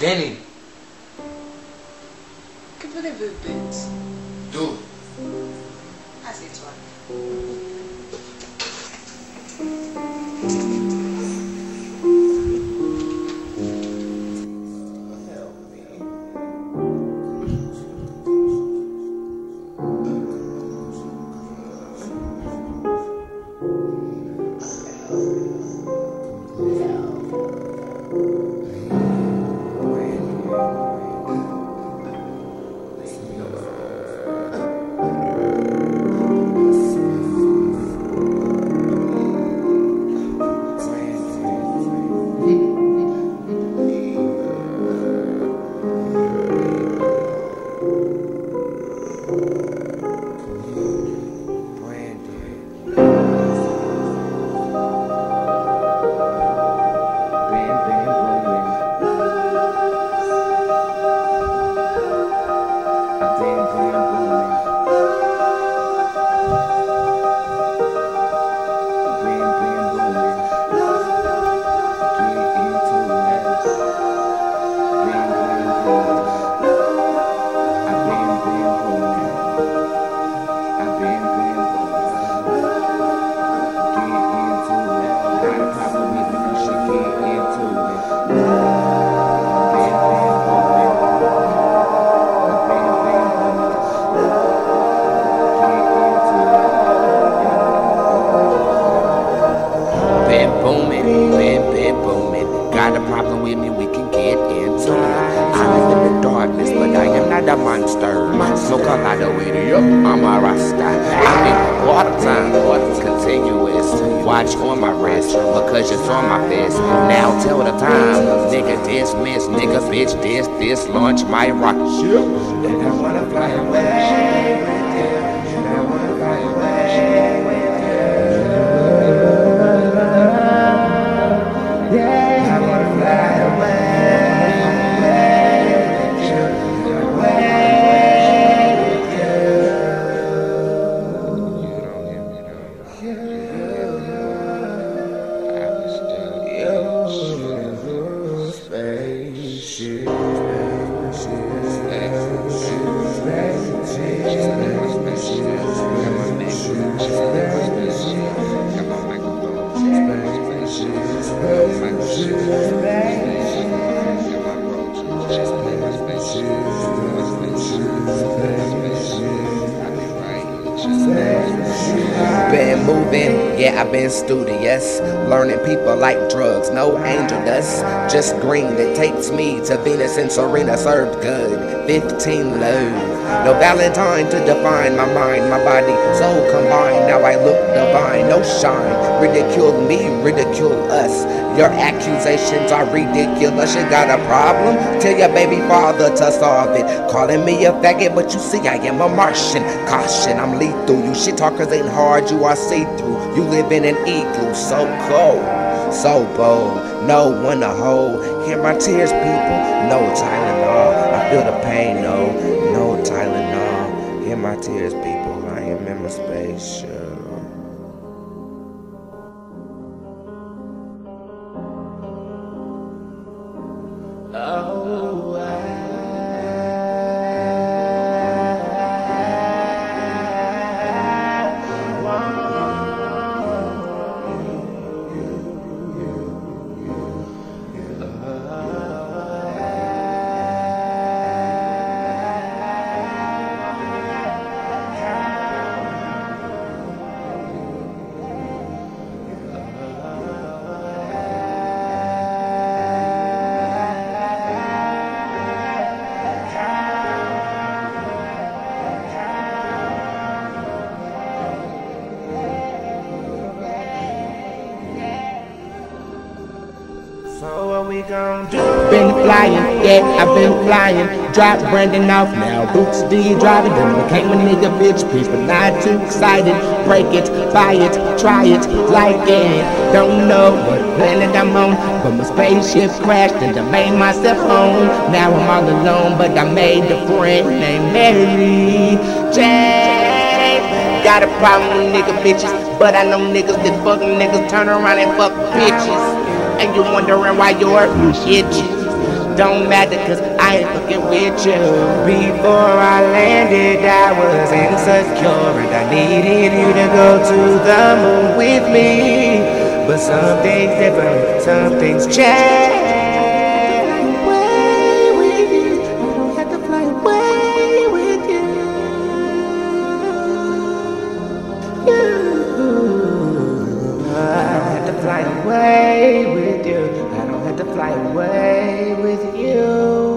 Danny. Que voulez-vous, bête D'où Assieds-toi. Been been, been booming. Got a problem with me, we can get into it. I live in the darkness, but I am not a monster. Smoke a lot of weed, yup, I'm a rasta. I'm in water time, water's continuous. Watch on my wrist, because it's on my fist. Now tell the time, nigga dismiss, nigga bitch this, this launch my rocket ship. And I wanna fly away Been moving, yeah, I've been studious. Learning people like drugs, no angel dust. Just green that takes me to Venus and Serena served good. 15 low. No Valentine to define my mind, my body, soul combined. Now I look divine, no shine. Ridicule me, ridicule us. Your accusations are ridiculous. You got a problem? Tell your baby father to solve it. Calling me a faggot, but you see I am a Martian. Caution, I'm lethal. You shit talkers ain't hard, you are see through. You live in an igloo, so cold, so bold. No one to hold. Hear my tears, people. No Tylenol. I feel the pain, no, no Tylenol. Hear my tears, people. I am in my space So what we gon' do? Been flying, yeah, I've been flying. Drop Brandon off now. Bootz D driving. Then became a nigga bitch, please, but not too excited. Break it, buy it, try it, like it. Don't know what planet I'm on, but my spaceship crashed and I made myself home. Now I'm all alone, but I made a friend named Mary Jane. Got a problem with nigga bitches, but I know niggas that fuck niggas turn around and fuck bitches. And you're wondering why your itches. don't matter cause I ain't fucking with you. Before I landed, I was insecure and I needed you to go to the moon with me. But some things different, some things change. I don't have to fly away with. You.